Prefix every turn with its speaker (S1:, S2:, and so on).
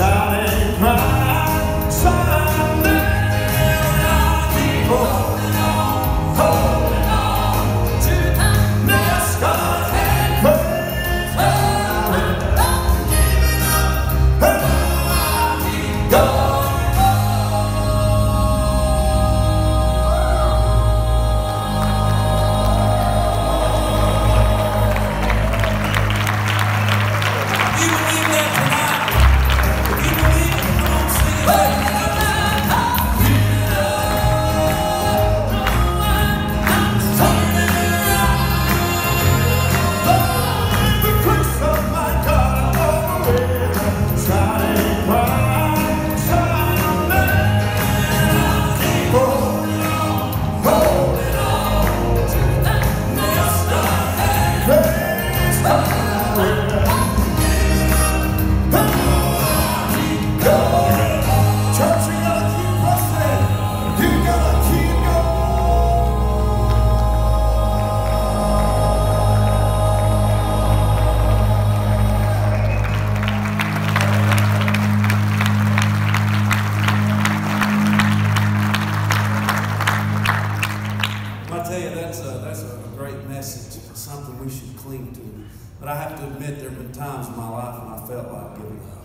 S1: stare, ma something we should cling to. But I have to admit, there have been times in my life when I felt like giving up.